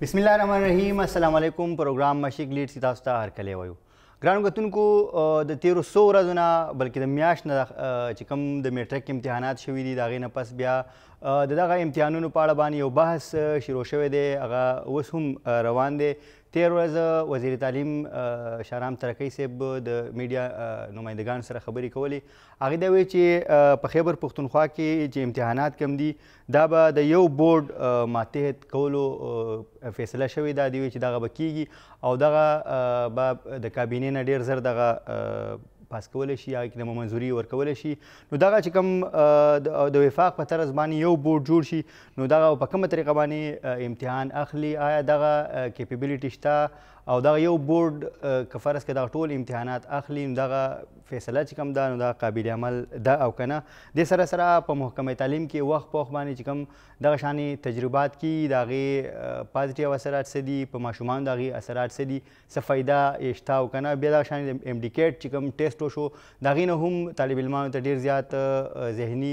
بسم الله الرحمن الرحیم السلام علیکم پروګرام مشیک لیډ سیتاستا هر کله وایو ګرانو کتونکو د تیرو څو ورځو نه بلکې د میاشت نه چې کوم د میټریک امتحانات شوي دي د هغې نه پس بیا د دغه امتحانونو په اړه باندې یو بحث شروع شوی دی هغه اوس هم روان دی تیر ورځ وزیر تعلیم شارام ترکی صاحب د میډیا نمایندګان سره خبرې کولې هغه دا وی چې په خیبر پښتونخوا کې چې امتحانات کم دي دا به د یو بورډ ماتحت کولو فیصله شوې ده دی وی چې دغه به کیږي او دغه به د کابینې نه ډیر زر دغه پاس کول شي هغه کې د منځوري ورکول شي نو دغه چې کوم د وفاق په طرز باندې یو بورډ جوړ شي نو دغه په کومه طریقه باندې امتحان اخلي آیا دغه کیپیبلیټي شته او دغه یو بورډ که فرض کړه دغه ټول امتحانات اخلي نو دغه فیصله چې کوم ده نو دا قابل عمل ده او کنه د سره سره په محکمه تعلیم کې وخت په وخت باندې چې کوم دغه شان تجربات کی دغه پازیټیو اثرات څه دي په ماشومان دغه اثرات څه دي څه فائدہ یشتا او کنه بیا دغه شان امډیکیټ چې کوم ټیسټ وشو دغه نه هم طالب علمانو ته ډیر زیات ذهني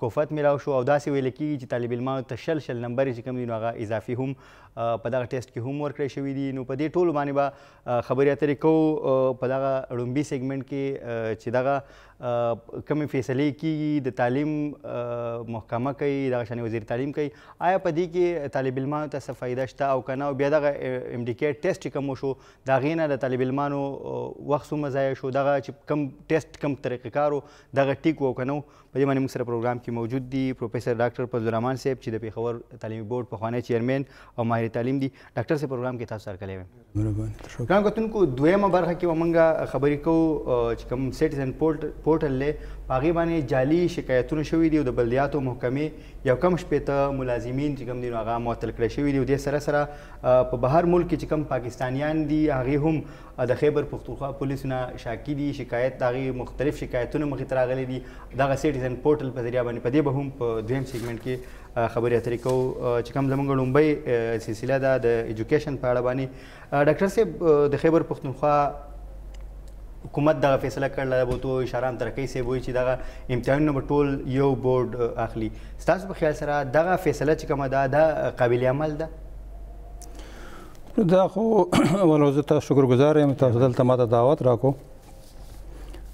کوفت ملاو شو او داسې ویل کیږي چې طالب علمانو ته شل شل نمبرې چې کوم دي نو هغه اضافي هم په دغه ټیسټ کې هم ورکړی شوي دي نو په دې ټولو باندې به با خبرې اترې کوو په دغه ړومبي سیګمنټ کې چې دغه کومې فیصلې کیږي د تعلیم محکمه کوي دغه شان وزیر تعلیم کوي آیا په دې کې طالب علمانو ته څه فایده شته او کنه او بیا دغه ایم ډي کې ټیسټ چې کوم شو دا غینه د طالب علمانو وخت سم ضایع شو دغه چې کم ټیسټ کم طریقه کارو دغه ټیک وکنه په دې باندې موږ سره پروګرام کې موجود دي پروفیسور ډاکټر فضل الرحمن صاحب چې د پیښور تعلیمي بورډ پخوانی چیئرمین او ماهر تعلیم دي ډاکټر صاحب پروګرام کې تاسو سره کلی ویم ګران کتونکو دویمه برخه کې ومنګه خبرې کوو چې کوم سټیزن پورټل له هغه باندې جعلي شکایتونه شوې دي او د بلدیاتو محکمې یو کم شپېته ملازمین چې کوم دي هغه معطل کړی شوی دی او د سره سره په بهر ملک کې چې کوم پاکستانیان دي هغه هم د خیبر پښتونخوا پولیس نه شاکي دي شکایت د هغې مختلف شکایتونه مخې ته راغلي دي دغه سیټیزن پورټل په ذریعه باندې په دې به هم په دویم سیګمنټ کې خبرې اترې کوو چې کوم زمونږ لومبۍ سلسله ده د ایجوکیشن په اړه باندې ډاکټر صاحب د خیبر پښتونخوا حکومت دغه فیصله کړله به تو اشاران ترکي سي وایي چې دغه امتحانونه به ټول یو بورډ اخلي ستاسو په خیال سره دغه فیصله چې کومه ده دا قابل عمل ده دا خو ولو زه تاسو شکر گزار یم تاسو دلته ماته دعوت راکو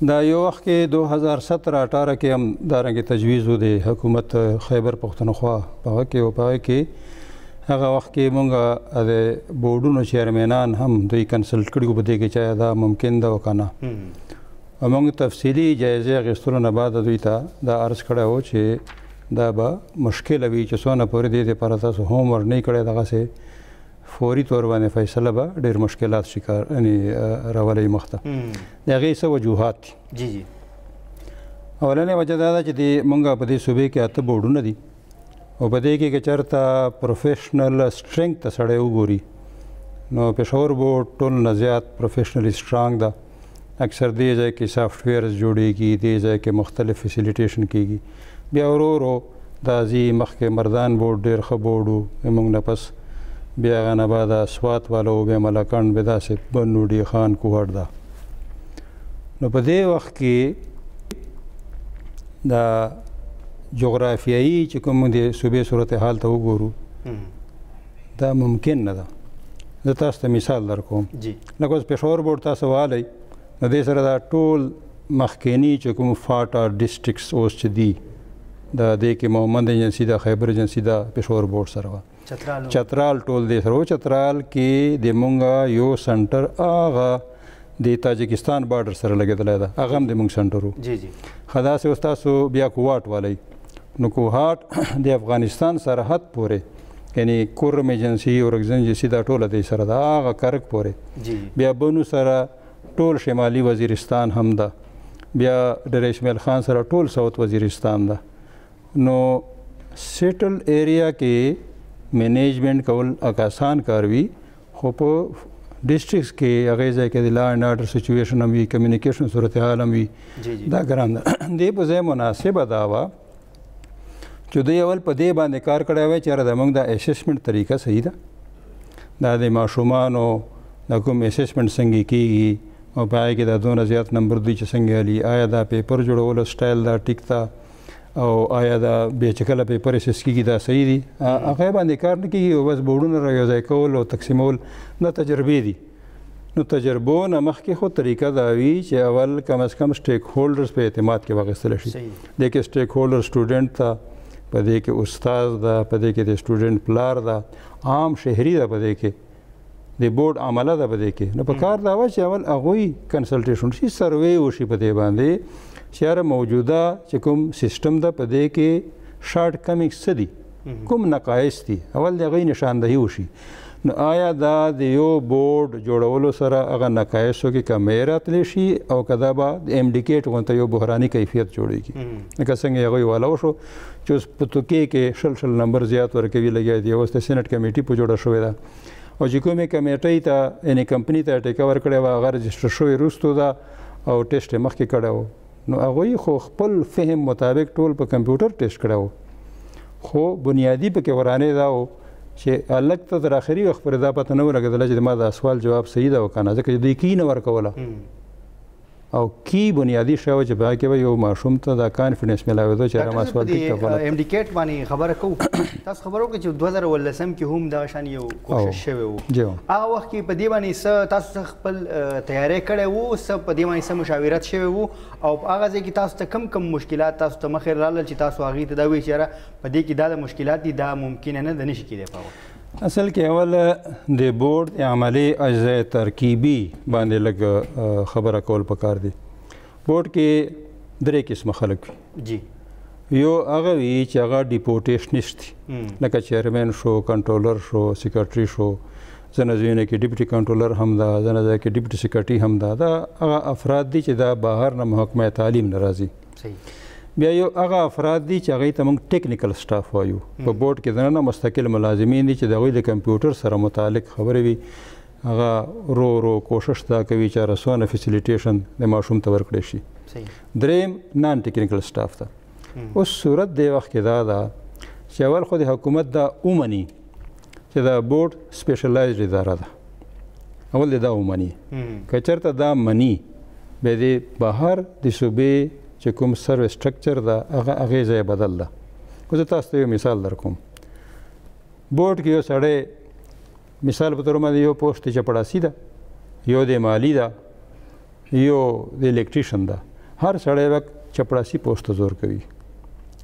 دا یو وخت کې 2017 18 کې هم دا رنګ تجویز و دی حکومت خیبر پښتونخوا په کې او په کې هغه وخت کې مونږه د بورډونو چیرمنان هم دوی کنسلټ کړیو په دې کې چې دا ممکن ده وکنه موږ تفصیلی جایزه غستلو نه بعد دوی ته دا عرض کړه و چې دا به مشکل وي چې څونه پورې دې لپاره تاسو هوم ورک نه کړی دغه سه فوری تور باندې فیصله به ډیر مشکلات شکار یعنی راولې مخ ته د هغې څه وجوهات دي جی جی اولنې وجه دا ده چې د مونږه په دې صوبې کې اته بورډونه دي او په دې کې که چېرته پروفیشنل سټرنګ ته سړی وګوري نو پېښور بورډ ټول نه زیات پروفیشنلی سټرانګ ده اکثر دې ځای کې سافټ ویرز جوړیږي دې ځای کې مختلف فسیلیټیشن کیږي بیا ورو ورو دا ځي مخکې مردان بورډ ډیر ښه بورډ وو موږ نه پس بیا هغه نه بعد اسوات والا وو بیا ملکند بیا داسې بنو ډي خان کوهټ دا نو په دې وخت کې دا جغرافیایي چې کوم د صوبې صورتحال ته وګورو دا ممکن نه ده زه تاسو ته مثال درکوم جی لکه اوس پېښور بورډ تاسو والی نو دې سره دا ټول مخکینی چې کوم فاټا ډیسټرکټس اوس چې دی د دې کې محمد ایجنسی دا خیبر ایجنسی دا پېښور بورډ سره و چترال چترال ټول دې سره و چترال کې د مونږه یو سنټر هغه د تاجکستان بارډر سره لګیدل دا هغه هم د مونږ سنټر وو جی جی خدا سه استاد بیا کوواټ والی نو کوهاټ د افغانستان سرحد پورې یعنی کورم ایجنسی اورګزن جسی دا ټوله دی سره دا هغه کرک پورې بیا بنو سره ټول شمالي وزیرستان هم ده بیا ډیر اسماعیل خان سره ټول ساوت وزیرستان ده نو سیټل ایریا کې مینجمنت کول اکاسان کار وی خو په ډیسټرکټس کې هغه ځای کې د لا اینډ آرډر سچویشن هم وي کمیونیکیشن صورتحال هم وي دا ګران ده دې په ځای مناسبه دا وه چې دوی اول په دې باندې کار کړی وای چې یاره زموږ د اسسمنټ طریقه صحیح ده دا د ماشومانو د کوم اسسمنټ څنګه کیږي او په هغې کې دا دونه زیات نمبر دوی چې څنګه علي آیا دا پیپر جوړولو سټایل دا ټیک ده او آیا دا بیا چې کله پیپر اسس کیږي دا صحیح دي هغه باندې کار نه کیږي او بس بورډونه را یوځای کول او تقسیمول نه تجربې دي نو تجربو نه مخکې خو طریقه دا وی چې اول کم از کم سټیک هولډرز په اعتماد کې واغستل شي د کې سټیک هولډر سټوډنټ ته په دې کې استاد دا په دې کې د سټوډنټ پلار دا عام شهري دا په دې کې د بورډ عمله ده په دې کې نو په کار دا و چې اول هغوی کنسلټیشن شي سروې وشي په دې باندې چې یاره موجوده چې کوم سیستم ده په دې کې شارټ کمینګ څه دي کوم نقایص دي اول د هغوی نشاندهي وشي نو آیا دا د یو بورډ جوړولو سره هغه نقایصو کې کمی راتلی شي او که دا به د امډیکیټ غونته یو بحراني کیفیت جوړیږي لکه څنګه هغوی والا وشو چې اوس په توکې کې شل شل نمبر زیات ورکوي لګیا دي اوس د سېنېټ کمیټي په جوړه شوې ده او چې کومې کمیټۍ ته یعنې کمپني ته ټیکه ورکړې وه هغه رجسټر شوې وروستو ده او ټیسټ یې مخکې کړی و نو هغوی خو خپل فهم مطابق ټول په کمپیوټر ټیسټ کړی و خو بنیادي پکې ورانه دا و چې الګ ته تر اخري وخت پورې دا پته نه ولګېدله چې ما دا سوال جواب صحیح ده او که نه ځکه چې دوی کینه ورکوله او کی بنیادی شی و چې په هغه کې به یو ماشوم ته دا کانفیډنس ملاوېدو چې دا ماسوال ټیک ته غلط ایم ډي کیټ باندې خبره کوو تاسو خبرو کې چې 2018 کې هم دا شان یو کوشش شوی وو هغه وخت کې په دې باندې څه تاسو خپل تیاری کړی وو څه په دې باندې څه مشاورت شوی وو او هغه ځای کې تاسو ته کم کم مشکلات تاسو ته مخې رااله چې تاسو هغه ته دا وی چې په دې کې دا د مشکلات دي دا ممکن نه د نشي کېدای په اصل کې اول د بورډ عملي اجزا ترکیبي باندې لږ خبره کول پکار دي بورډ کې درې قسمه خلک وي جی یو هغه وی چې هغه ډیپوټیشنست لکه چیرمن شو کنټرولر شو سیکرټری شو ځنه ځینې کې ډیپټي کنټرولر هم دا ځنه ځای کې ډیپټي سیکرټری هم دا دا هغه افراد دي چې دا بهر نه محکمه تعلیم ناراضي بیا یو هغه افراد دي چې هغوی ته موږ ټیکنیکل سټاف وایو په بورډ کې دننه مستقل ملازمین دي چې د هغوی د کمپیوټر سره متعلق خبرې وي هغه رو رو کوشش دا کوي چې رسونه فیسیلیټیشن د ماشوم ته ورکړي شي دریم نان ټیکنیکل سټاف ته اوس صورت دی وخت کې دا ده چې اول خو د حکومت دا اومني چې دا بورډ سپیشلایزډ اداره ده اول دې دا ومني که چېرته دا مني به دې بهر د صوبې چې کوم سروس سټرکچر ده هغه هغې ځای بدل ده خو زه تاسو ته یو مثال در کوم بورډ کې یو سړی مثال په تور باندې یو پوسټ دی چپړاسي ده یو د مالی ده یو د الیکټریشن ده هر سړی وک چپړاسي پوسټ زور کوي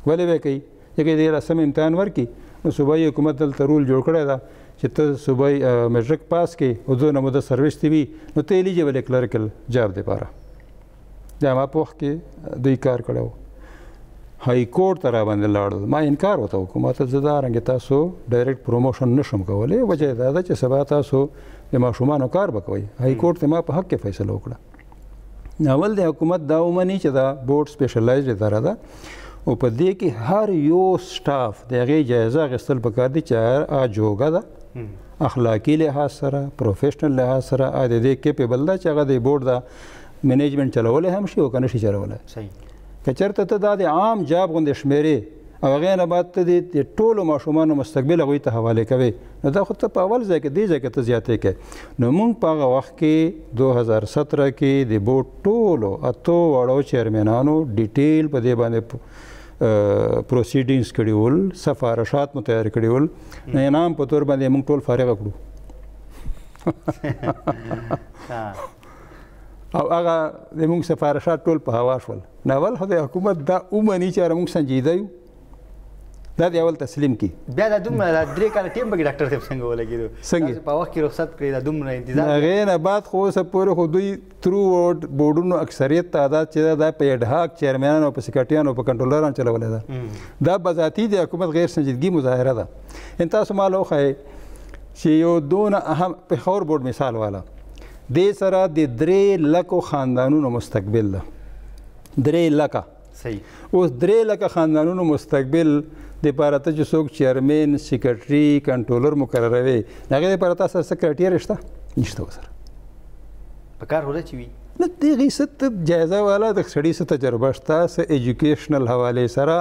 ولې به کوي ځکه چې دې رسم امتحان ورکړي نو صوبایي حکومت دلته رول جوړ کړی ده چې ته صوبایي میټرک پاس کې او دونه موده سروس دی وي نو ته الیجیبل کلرکل جاب دی پاره دا ما په وخت کې دوی کار کړو های کورټ ته را باندې لاړل ما انکار وته وکړ ما ته زه دا رنګ تاسو ډایرکټ پروموشن نشم کولی وجه دا ده چې سبا تاسو د ماشومانو کار وکوي های کورټ ته ما په حق کې فیصله وکړه اول د حکومت دا ومني چې دا بورډ سپیشلایزډ اداره ده او په دې کې هر یو سټاف د هغې جایزه اخیستل پکار دي چې هغه جوګه ده اخلاقي لحاظ سره پروفیشنل لحاظ سره د دې کیپیبل ده چې هغه د بورډ د منیجمنټ چلولی هم شي او که نه شي چلولی که چېرته ته دا د عام جاب غوندې شمېرې او هغې نه بعد ته د ټولو ماشومانو مستقبل هغوی ته حواله کوي نو دا خو ته په اول ځای کې دی ځای کې ته زیاتې کې نو موږ په هغه وخت کې 2017 کې د بورډ ټولو اتو وړو چیرمنانو ډیټیل په دې باندې پروسیډینګز کړي ول سفارشات مو تیار کړي ول نه انعام په تور باندې موږ ټول فارغ کړو او هغه موږ سفارشات ټول په هوا شول نو ول خو د حکومت دا اومني چې موږ سنجیده یو دا دی اول تسلیم کی بیا دا دومره دا درې کاله ټیم پکې ډاکټر صاحب څنګه ولګېدو څنګه په وخت کې رخصت کړی دا دومره انتظار هغه نه بعد خو اوسه پورې خو دوی ترو اوټ بورډونو اکثریت تعداد چې دا په اډهاک چیرمنانو په سیکرټریانو په کنټرولران چلولې ده دا بذاتی د حکومت غیر سنجیدګي مظاهره ده ان تاسو مالو خه چې یو دون اهم په خور بورډ مثال والا د سره د درې لکو خاندانونو مستقبل ده درې لکه صحیح اوس درې لکه خاندانونو مستقبل د پاره ته چې څوک چیرمن سیکرټري کنټرولر مقرروي هغه د پاره تاسو سره کرټیر شته نشته وسره په کار هره چی وي نه دغه ست جایزه والا د سړی ست تجربه شته س ایجوکیشنل حواله سره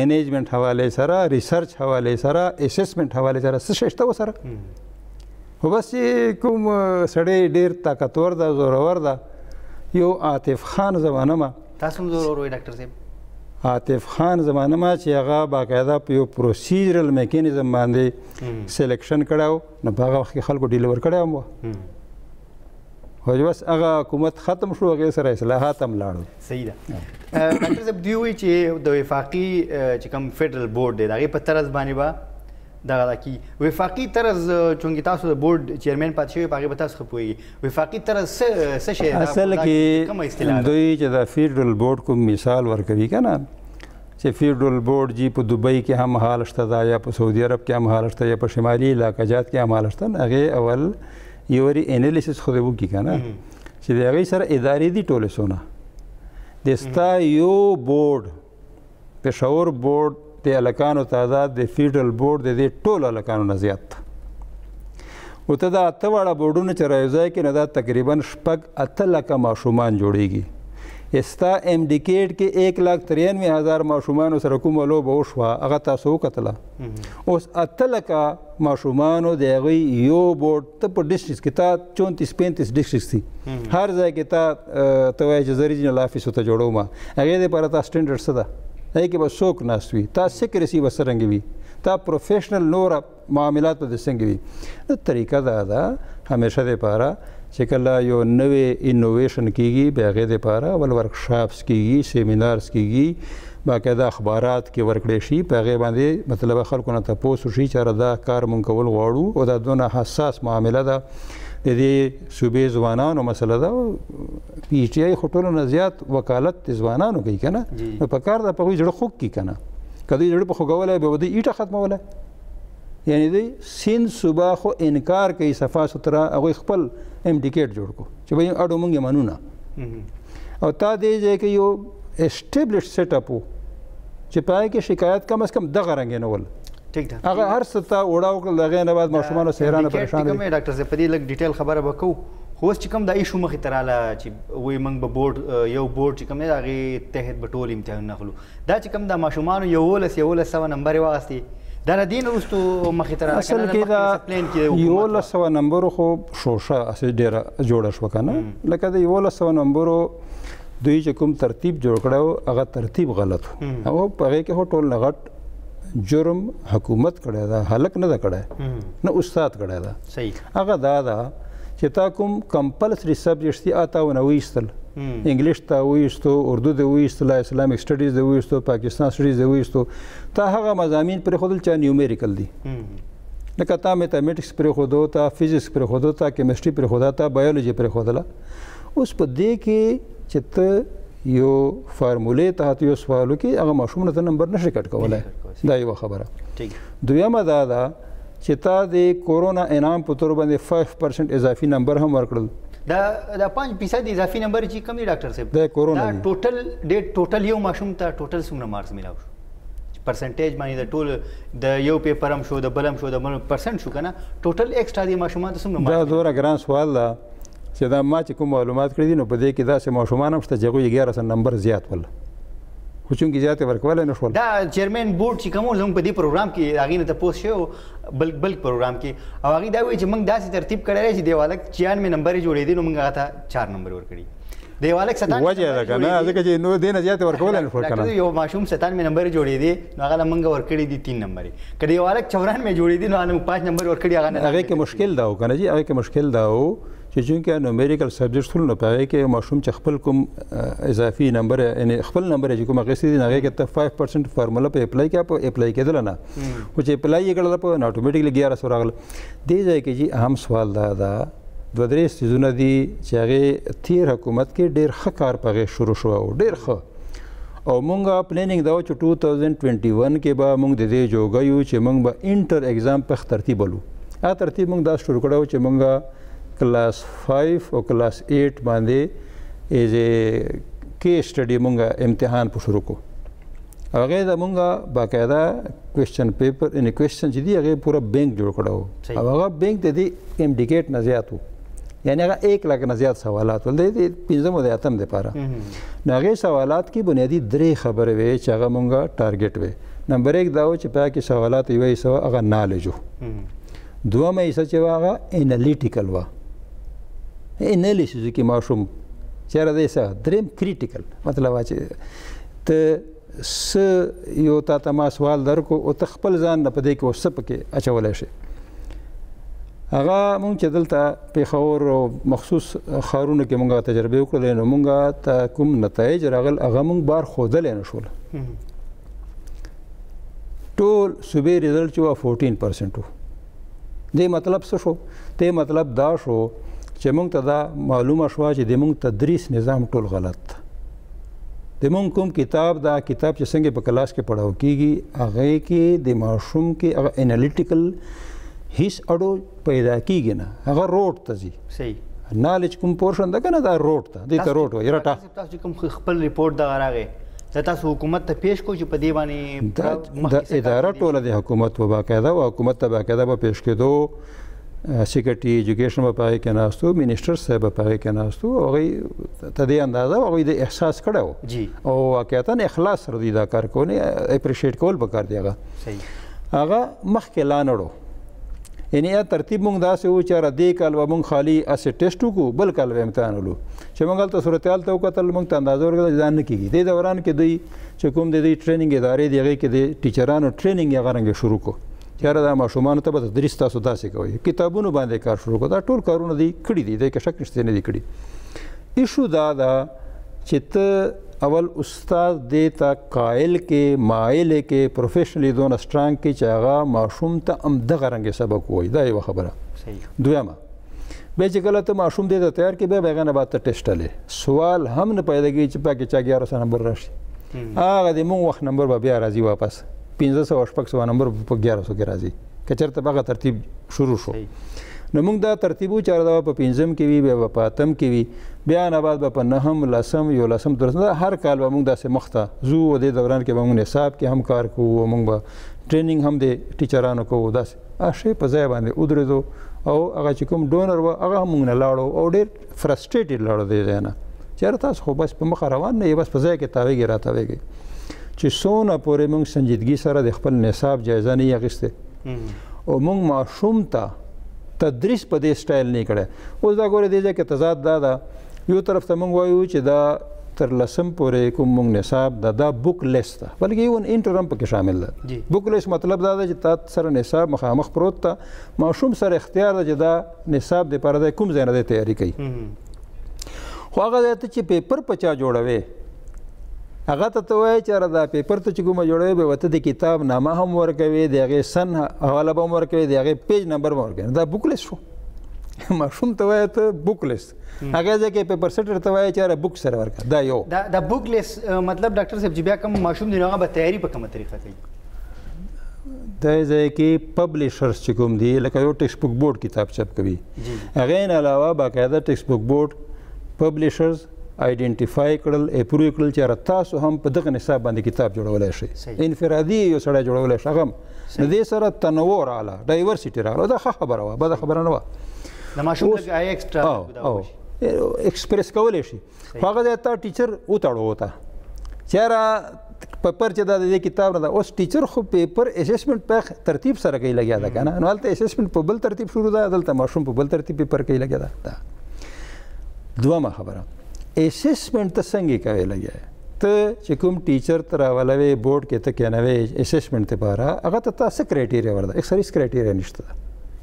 منیجمنت حواله سره ریسرچ حواله سره اسسمنت حواله سره څه شته وسره خو بس کوم سړی ډیر طاقتور ده زورور ده یو عاطف خان زمانه ما تاسو هم ضرور وي ډاکټر صاحب عاطف خان زمانه ما چې هغه باقاعده په یو پروسیجرل میکانیزم باندې سلیکشن کړو نو په هغه وخت کې خلکو ډیلیور کړی هم خو بس هغه حکومت ختم شو هغه سره اصلاحات هم لاړو صحیح ده ډاکټر صاحب دوی وی چې د وفاقي چې کوم فدرال بورډ دی هغه په طرز باندې با دغه دا کی وفاقي طرز چونګې تاسو د بورډ چیرمن پات شوی پاګه به تاسو خپوي وفاقي طرز څه شي دا اصل کې دوی چې دا فیډرل بورډ کوم مثال ورکوي کنه چې فیډرل بورډ جی په دوبۍ کې هم حال شته دا یا په سعودي عرب کې هم حال شته یا په شمالي علاقې جات کې هم حال شته هغه اول یو ری انالیسس خو دی وکی کنه چې دا غي سره ادارې دي ټوله سونه د ستا یو بورډ پېښور بورډ د هلکانو تعداد د فیډرل بورډ د دې ټولو هلکانو نه زیات دی او ته دا اته واړه بورډونه چې رايوځای کې نه دا تقریبا شپږ اته لکه ماشومان جوړیږي استا ایم ډي کیټ کې 1 لک 93 هزار ماشومان سره کوم لوبه وشوه هغه تاسو وکتله اوس اته لکه ماشومان د هغه یو بورډ ته په ډیسټریکټ کې تا 34 35 ډیسټریکټ دي هر ځای کې تا ته وایي چې زریجنل افیس ته جوړو ما هغه دې پر تا سټانډرډ څه ده هغه کې به څوک ناست وي تا سیکریسي به څرنګه وي تا پروفیشنل نور معاملات به څنګه وي نو طریقه دا ده همیشه لپاره چې کله یو نوې انوویشن کیږي بیا غې لپاره ول ورکشاپس کیږي سیمینارز کیږي باقاعده اخبارات کې ورکړی شي په هغې باندې مطلب خلکو نه تپوس وشي چې یاره دا کار مونږ کول غواړو او دا دونه حساس معامله ده د دې صوبې ځوانانو مسله ده پی ایچ ای خو ټولو نه زیات وکالت د ځوانانو کوي کنه نو په کار ده په هغوی زړه خوږ کړي کنه که دوی زړه په خوږولی به دوی ایټه ختموله یعنی دی سین صوبه خو انکار کوي صفا سترا هغه خپل ایم ټیکټ جوړ کو چې به اډو مونږ منو نه او تا دې ځای کې یو اسټیبلش سیټ اپ چې پای کې شکایت کم اس کم دغه رنګ نه ول ټیک ده هغه هر څه ته وړاو کړل دغه نه بعد ماشومان سهران پریشان دي کوم ډاکټر زه په دې لګ ډیټیل خبره وکړو خو اوس چې کوم د ایشو مخې ته رااله چې وایي موږ به بورډ یو بورډ چې کوم دی د هغې تحت به ټول امتحانونه اخلو دا چې کوم د ماشومانو یوولس یوولس سوه نمبر یې واخیستې دا له دې نه وروسته مخې ته راغله که نه مخکې له سپلین کې حکومت یوولس سوه نمبرو خو شوشه هسې ډېره جوړه شوه که نه لکه د یوولس سوه نمبرو دوی چې کوم ترتیب جوړ کړی هغه ترتیب غلط و او په هغې کې خو ټول نه غټ جرم حکومت کړی دا هلک نه ده کړی نه استاد کړی دا صحیح هغه دا ده چې تا کوم کمپلسري سبجیکټس دي اته ونه ویستل انګلیش ته ویستو اردو دی ویستل اسلامیک سټډیز دی ویستو پاکستان سټډیز دی ویستو تا هغه مزامین پر خودل چې نیومریکل دي لکه تا میتامیټکس پر خودو تا فزیکس پر خودو تا کیمستري پر خودا تا بایولوژي پر خودله اوس په دې کې چې ته یو فارمولې تحت یو سوالو کې هغه ماشوم نه نمبر نشي کټ کولای دا یو خبره دویمه دا ده چې تا د کورونا انعام په تور باندې 5% اضافي نمبر هم ورکړل دا دا 5% اضافي نمبر چې کم دی ډاکټر صاحب دا کورونا دا ټوټل د ټوټل یو ماشوم ته ټوټل څومره مارکس ملاو شو پرسنټیج باندې د ټول د یو پیپر هم شو د بل هم شو د بل پرسنټ شو کنه ټوټل ایکسترا دی ماشومان ته څومره دا دوره ګران سوال ده چې دا ما چې کوم معلومات کړی دي نو په دې کې داسې ماشومان هم شته چې هغوی یې ګیاره سل نمبر زیات ول خو چونکې زیاتې ورکولی نه شول. دا چیرمین بورډ چې کوم زموږ په دې پروګرام کې هغې نه تپوس شوی و بل بل پروګرام کې او هغې دا وویل چې موږ داسې ترتیب کړی دی چې د یو هلک چیانمې نمبرې جوړېدې نو موږ هغه ته چار نمبرې ورکړي د یو هلک ستان وجه ده که نه ځکه چې نو دې نه زیاتې ورکولی نه شول که نه یو ماشوم ستان مې نمبرې جوړېدې نو هغه له موږ ورکړي دي تین نمبرې که د یو هلک چوران مې جوړېدې نو هغه موږ پنج نمبرې ورکړي هغه نه هغې کې مشکل دا و که نه جي هغې کې مشکل دا و چې چونکه نومریکل سبجیکټ ټول نه پاره کې ماشوم چې خپل کوم اضافي نمبر یعنی خپل نمبر چې کوم غسی دي هغه کې ته 5% فارمولا په اپلای کې په اپلای کېدل نه او چې اپلای کړل په اتوماتیکلی 11 سره غل دی ځای کې جی اهم سوال دا ده دوه درې سيزونه دي چې هغه تیر حکومت کې ډېر ښه کار پغې شروع شو او ډېر ښه او مونږه پلانینګ دا چې 2021 کې به مونږ د دې جوګه یو چې مونږ به انټر اگزام په ترتیب ولو ا ترتیب مونږ دا شروع کړو چې مونږه کلاس فایف او کلاس ایټ باندې ایز ای کې سټډي مونږه امتحان په شروع کو هغه د مونږه باقاعده کوېشن پیپر ان کوېشن چې دی هغه پورا بینک جوړ کړو او هغه بینک د دې امډیکیټ نه زیاتو یعنی هغه 1 لک نه زیات سوالات ول دی پنځم او اتم د پاره نو هغه سوالات کې بنیادی درې خبرې وي چې هغه مونږه ټارګټ وي نمبر 1 دا و چې پاکي سوالات یو یې سو هغه نالجو دویمه حصه چې هغه انالیټیکل وه انالیسیس کې ماشوم چېرې دی څه دریم کریټیکل مطلب چې ته س یو تا ته ما سوال درکو او ته خپل ځان نه پدې کې وسه پکې اچولای شي هغه مونږ چې دلته پیښور او مخصوص خارونو کې مونږه تجربه وکړل نو مونږه ته کوم نتایج راغل هغه مونږ بار خودل نه شول ټول صوبې ریزلټ چې و 14 پرسنټ وو دې مطلب څه شو دې مطلب دا شو چې موږ ته دا معلومه شوه چې د موږ تدریس نظام ټول غلط دی د مونږ کوم کتاب دا کتاب چې څنګه په کلاس کې پڑھاو کیږي هغه کې د ماشوم کې هغه انالیټیکل هیڅ اډو پیدا کیږي نه هغه روټ ته ځي صحیح نالج کوم پورشن ده کنه دا روټ ته د ته روټ وایي رټه تاسو چې کوم خپل رپورټ دغه راغی دا تاسو حکومت ته پیش کو چې په دې باندې د اداره ټوله د حکومت په باقاعده او حکومت ته باقاعده به پیش کېدو سیکرټري ایجوکیشن په پاره کې ناستو منیسټر صاحب په پاره کې ناستو او غي ته دې اندازه او غي د احساس کړو او واقعیتا اخلاص سره دې دا کار کولې اپریشیټ کول پکار دی هغه هغه مخکې لانړو یعنی ترتیب مونږ داسې و چې را دې کال به مونږ خالی اسې ټیسټ وکړو بل کال به امتحان ولو چې موږ هلته صورتحال ته وکتل موږ ته اندازه ورکړه چې دا نه کېږي دې دوران کې دوی چې کوم د دې ټریننګ ادارې دی هغې کې د ټیچرانو ټریننګ یې هغه رنګه شروع کړو چې یاره دا ماشومانو ته به تدریس تاسو داسې کوئ کتابونو باندې کار شروع کړو دا ټول کارونه دی کړي دي دې کې شک نشته نه دي کړي ایشو دا ده چې ته اول استاد دې ته قائل کې مایل کې پروفیشنلی دونه سټرانګ کې چې هغه ماشوم ته هم دغه رنګه سبق وایي دا یو خبره دویمه به چې کله ته ماشوم دې ته تیار کې به هغه نه بعد ته ټیسټ لې سوال هم نه پیدا کیږي چې پکې چا 11 سره نمبر راشي هغه دې مونږ وخت نمبر به بیا راځي واپس 1500 شپږ سو نمبر په 1100 کې راځي کچرته هغه ترتیب شروع شو نو موږ دا ترتیبو چار دا په پنځم کې وی بیا په اتم کې وی بیا نه بعد په نهم لسم یو لسم درس هر کال به موږ داسې مخته زو د دوران کې به موږ حساب کې هم کار کوو موږ به ټریننګ هم د ټیچرانو کوو داسې اشې په ځای باندې ودرېدو او هغه چې کوم ډونر و هغه موږ نه لاړو او ډېر فرستریټډ لاړو دی ځای نه چېرې تاسو خو بس په مخه روان نه یې بس په ځای کې تاویږي را تاویږي چې سونه پورې موږ سنجیدګي سره د خپل نصاب جایزه نه یغسته او موږ ماشوم ته تدریس په دې سټایل نه کړي اوس دا ګوره دې ځکه تضاد دا ده یو طرف ته موږ وایو چې دا تر لسم پورې کوم موږ نصاب د دا بوک لیست ده بلکې یو انټر هم پکې شامل ده بوک لیست مطلب دا ده چې تا سره نصاب مخامخ پروت ده ماشوم سره اختیار ده چې دا نصاب د پاره د کوم ځای نه دی تیاری کوي خو هغه ځای ته چې پیپر پچا جوړوي هغه ته ته وایي چې دا پیپر ته چې کومه جوړوي به وته د کتاب نامه هم ورکوي د هغې سن حواله به هم ورکوي د هغې پیج نمبر به ورکوي دا بوک لیست شو ماشوم ته وایي ته بوک لیست لیست هغه ځکه پیپر سټر ته وایي چې را بوک سره ورکړه دا یو دا د بوک لیست مطلب ډاکټر صاحب چې بیا کوم ماشوم دی هغه به تیاری په کومه طریقه کوي دا ځای کې پبلشرز چې کوم دی لکه یو ټیکس بوک بورډ کتاب چاپ کوي هغه نه علاوه باقاعده ټیکس بوک بورډ پبلشرز آیډنټیفای کړل اپروو کړل چې تاسو هم په دغه نصاب باندې کتاب جوړولای شئ انفرادي یو سړی جوړولای شي هغه نو دې سره تنوع رااله ډایورسيټي رااله دا ښه خبره وه بده خبره نه وه د ماشوم لګ آی ایکسټرا ایکسپریس کولای شي هغه د تا ټیچر وټړو وتا چیرې پیپر چې دا د کتاب نه دا اوس ټیچر خو پیپر اسسمنت په ترتیب سره کوي لګیا دا کنه نو هلته اسسمنت په بل ترتیب شروع ده دلته ماشوم په بل ترتیب پیپر کوي لګیا دا دوه خبره اسسمنت څنګه کوي لګیا ته چې کوم ټیچر ته راولوې بورډ کې ته کېنوې اسسمنټ لپاره هغه ته تاسو کرایټیریا ورده اکثریت کرایټیریا نشته ده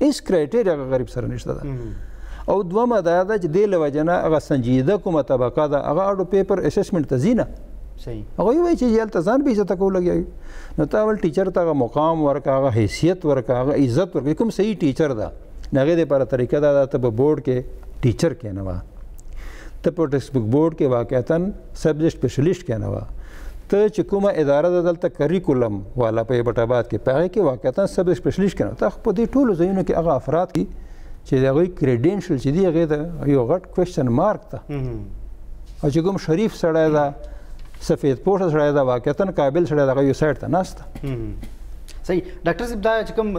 هیڅ کرایټیریا هغه غریب سره نشته ده او دومه دا ده چې د لوجنه هغه سنجیده کومه طبقه ده هغه اډو پیپر اسسمنټ ته زینه صحیح هغه وایي چې یل تزان به عزت کو لګي نو تا ول ټیچر ته مقام ورکا هغه حیثیت ورکا هغه عزت ورکا کوم صحیح ټیچر ده نغه د پر طریقه ده ته په بورډ کې ټیچر کینوا ته په ټیکسټ بک بورډ کې واقعتا سبجیکټ سپیشلیسټ کنه و ته چې کومه اداره ده دلته کریکولم والا په ایبټ آباد کې پاره کې واقعتا سبجیکټ سپیشلیسټ کنه ته په دې ټولو ځایونو کې هغه افراد دي چې د هغوی کریډینشل چې دی هغه ده یو غټ کوېشن مارک ده او چې کوم شریف سړی ده سفید پوښ سړی ده واقعتا قابل سړی ده هغه یو سایډ ته ناشته صحیح ډاکټر صاحب دا چې کوم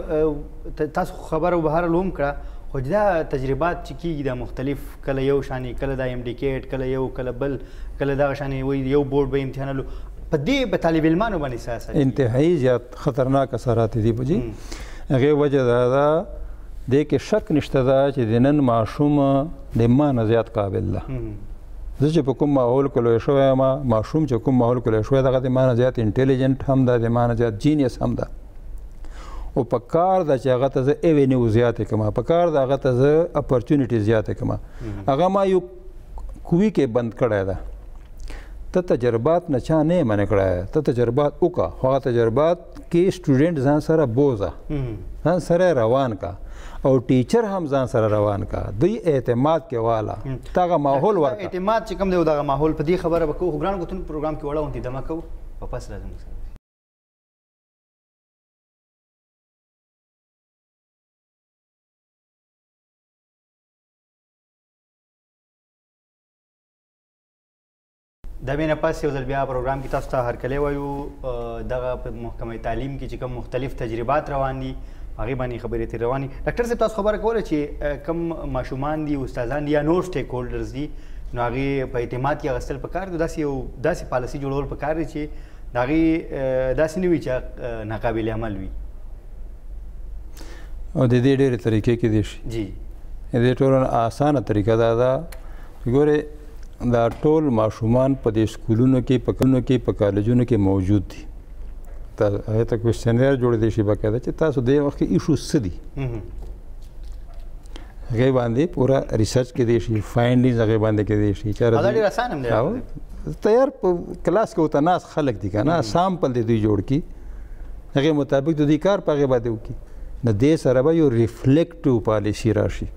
تاسو خبره به هر لوم کړه خو دا تجربات چې کیږي دا مختلف کله یو شانې کله دا امډیکیټ کله یو کله بل کله دغه شانې وایي یو بورډ به امتحانلو په دې به طالب علمانو باندې څه اثر انتهایی زیات خطرناک اثرات دي په دې هغه وجه دا ده دې کې شک نشته دا چې د نن ماشوم د ما نه زیات قابل ده زه چې په کوم ماحول کې لوی شوی ما ماشوم چې کوم ماحول کې لوی شوی دغه د ما نه زیات انټیلیجنټ هم ده د ما نه زیات جینیس هم ده او په کار د چې هغه ته زه ایوینیو زیاتې کوم په کار د هغه ته زه اپورتونټی زیاتې کوم هغه ما یو کوی کې بند کړی ده ته تجربات نه چا نه منع کړی ته تجربات وکړه هغه تجربات کې سټوډنټ ځان سره بوزه ځان سره روان کا او ټیچر هم ځان سره روان کا دوی اعتماد کې والا تاغه ماحول ورکا اعتماد چې کوم دی دغه ماحول په دې خبره وکړو ګران غوتون پروګرام کې وړاندې دمه کو واپس راځم د مینه پس یو ځل بیا پروګرام کې تاسو ته هرکلی وایو دغه په محکمه تعلیم کې چې کوم مختلف تجربات روان دي هغه باندې خبرې تیر رواني ډاکټر صاحب تاسو خبره کوله چې کم ماشومان دي استادان دي یا نور سټیک هولډرز دي نو هغه په اعتماد کې غسل پکار دي داسې یو داسې پالیسی جوړول پکار دي چې د هغې داسې نه وي چې ناقابل عمل وي او د دې ډېرې طریقې کې دي شي جی د دې ټولو اسانه طریقه دا ده چې ګورې دا ټول ماشومان په دې سکولونو کې په کلونو کې په کالجونو کې موجود دي تا هغه ته کوېشنیر جوړ دی شي باقاعده چې تاسو دې وخت کې ایشو څه دي هغه باندې پورا ریسرچ کې دي شي فایندینګز هغه باندې کې دي شي چې راځي ډیر آسان هم دی تیار کلاس کې وته ناس خلک دي کنه سامپل دي دوی جوړ کی هغه مطابق د دې کار پغه باندې وکي نه دې سره به یو ریفلیکټیو پالیسی راشي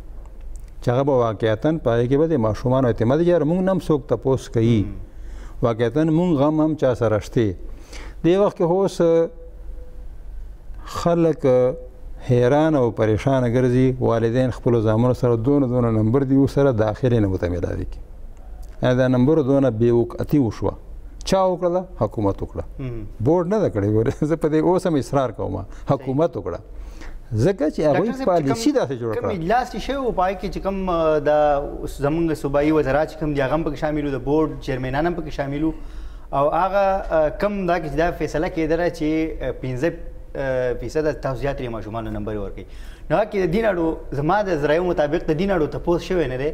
چې هغه به واقعیتن پای کې به د ماشومان اعتماد یار موږ نم څوک تپوس کوي واقعیتن موږ غم هم چا سره شته دی وخت کې هوس خلک حیران او پریشان ګرځي والدین خپل زامنو سره دونه دونه نمبر دی سره داخله نه وته ملاوي کی دا نمبر دونه بیوک اتی وشوه چا وکړه حکومت وکړه بورډ نه کړی ګوره زه په دې اوس هم اصرار کوم حکومت وکړه ځکه چې هغه پالیسی داسې جوړ کړه کوم اجلاس چې شوی او پای کې چې کوم د زمونږ صوبایي وزرا چې کوم دی هغه هم پکې شاملو د بورډ چیرمنان هم پکې شاملو او هغه کوم دا چې دا فیصله کېدله چې پنځه فیصده تاسو زیات لري ماشومانو نمبر ورکړي نو هغه کې د دین اړو زما د ذرایو مطابق د دین اړو تپوس شوی نه دی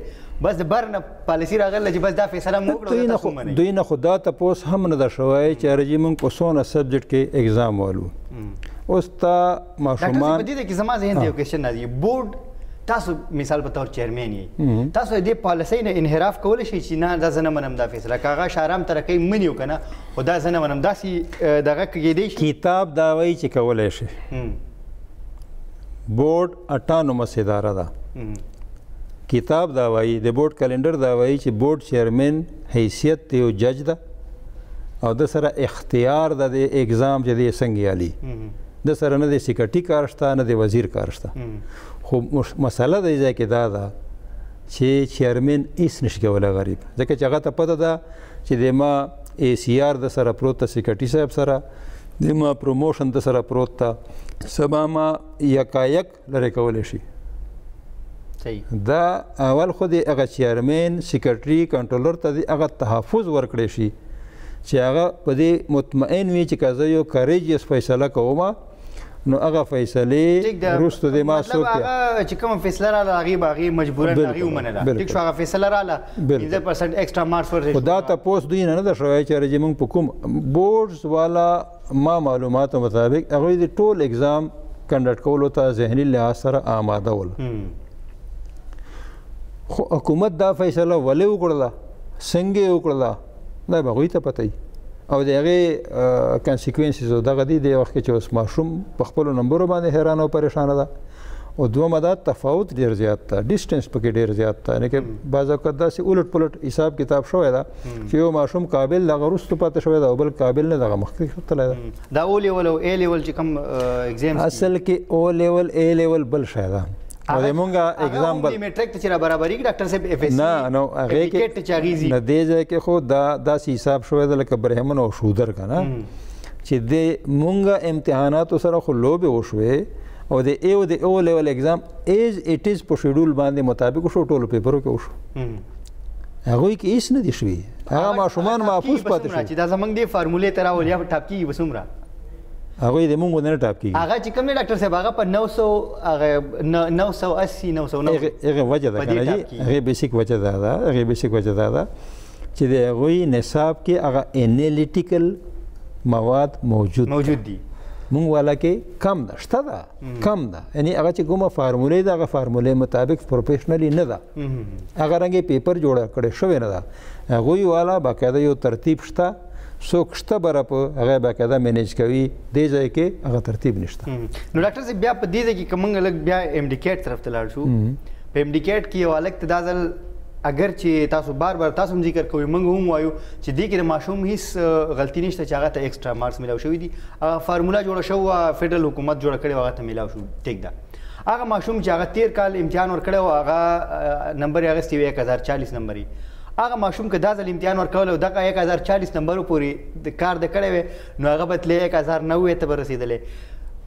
بس د بر نه پالیسي راغله چې بس دا فیصله مو وکړه تاسو منئ دوی نه خو دا تپوس هم نه ده شوی چې رجی مونږ په څونه سبجیکټ کې اګزام والو اوس ته ماشومان ډاکټر صاحب په دې کې زما ذهن ته یو کوېشن راځي بورډ تاسو مثال په تور چیرمن یې تاسو دې پالیسۍ نه انحراف کول شي چې نه دا زنه منم دا فیصله کاغه شارام ترکه منیو کنه او دا زنه منم داسي دغه کې دی شي کتاب دا وایي چې کولای شي بورډ اټانومس اداره ده کتاب دا وایي د بورډ کلندر دا وایي چې بورډ چیرمن حیثیت دی او جج ده او ده سره اختیار ده دی اګزام چې دی څنګه یالی ده سره نه دی سیکرټی کار شته نه دی وزیر کار شته خو مسله دی ځای کې دا ده چې چیرمن ایس نشي کوله غریب ځکه چې هغه ته پته ده چې د ما ای سی آر د سره پروت ته سیکرټي صاحب سره د ما پروموشن د سره پروت ته سبا ما یکایک لرې کولی شي. صحیح. دا اول خو دې هغه چیئرمین، سیکرټري، کنټرولر ته دې هغه تحفظ ورکړی شي چې هغه په دې مطمئن وي چې که زه یو کریجیس فیصله کوم نو هغه فیصلې ټیک ده وروسته دې ما مطلب څوک بیا هغه چې کومه فیصله رااله هغې به هغې مجبورا هغې بالکل ومنله ټیک بالکل شو هغه فیصله رااله بالکل پنځه پرسنټ ایکسټرا مارکس ورته خو دا شو تپوس دوی نه نه ده شوی چې رجې موږ په کوم بورډز والا ما معلوماتو مطابق هغوی د ټول اګزام کنډکټ کولو ته ذهني لحاظ سره آماده ول خو حکومت دا فیصله ولې وکړله څنګه یې وکړله دا به هغوی ته پته وي او د هغې کنسیکوینسز دغه دي د وخت کې چې اوس ماشوم په خپلو نمبرو باندې حیران او پریشانه ده او دومه دا تفاوت ډیر زیات ده ډیسټنس پکې ډیر زیات ده نه کې بعض اوقات داسې الټ پلټ حساب کتاب شوی ده چې یو ماشوم قابل دغه وروسته پاتې شوی دی او بل قابل نه دغه مخکې تللی دی دا او لیول او ای لیول چې کوم اګزام اصل کې او لیول ای لیول بل شی ده او د مونږه اګزام بل میټریک ته چیرې برابرۍ ډاکټر صاحب اف اس نه نو هغه کې چاغیزي نه دی ځای کې خو دا داسې حساب شوی دی لکه برهمن او شودر کنه چې د مونږه امتحاناتو سره خو لوبه وشوي او د ای او د او لیول اګزام ایز اټ از په شیډول باندې مطابق شو ټولو پیپرو کې وشو هغه کې هیڅ نه دي شوي هغه ماشومان محفوظ پاتې شو چې دا زمنګ دی فارمولې تر اول یا ټاپ کیږي وسمره هغه دې مونږ نه ټاپ کیږي هغه چې کوم دی ډاکټر صاحب هغه په 900 هغه 980 990 هغه وجه ده کنه جی هغه بیسیک وجه ده دا هغه بیسیک وجه ده دا چې د هغه نصاب کې هغه انالیټیکل مواد موجود موجود دي مونږ والا کې کم ده شته ده کم ده یعنی هغه چې کومه فارموله ده هغه فارموله مطابق پروفیشنلی نه ده هغه رنګ پیپر جوړ کړي شوی نه ده هغه والا باقاعده یو ترتیب شته څوک شته بر په هغه به کده مینج کوي د ځای کې هغه ترتیب نشته نو ډاکټر صاحب بیا په دې ځای کې کومنګ لګ بیا ایم ډی کیټ طرف ته لاړ شو په ایم ډی کیټ کې یو الګ تدازل اگر چې تاسو بار بار تاسو ذکر کوئ موږ هم وایو چې دې کې د ماشوم هیڅ غلطي نشته چې هغه ته ایکسترا مارکس ملو شوی دي هغه فارمولا جوړه شو او فدرال حکومت جوړه کړې هغه ته ملاو شو ټیک ده هغه ماشوم چې هغه تیر کال امتحان ورکړی او هغه نمبر یې اغستی وی 1040 نمبر یې هغه ماشوم که دا ځل امتحان ورکول او دغه 1040 نمبرو پورې د کار د کړی وی نو هغه به تللی 1090 ته به رسېدلی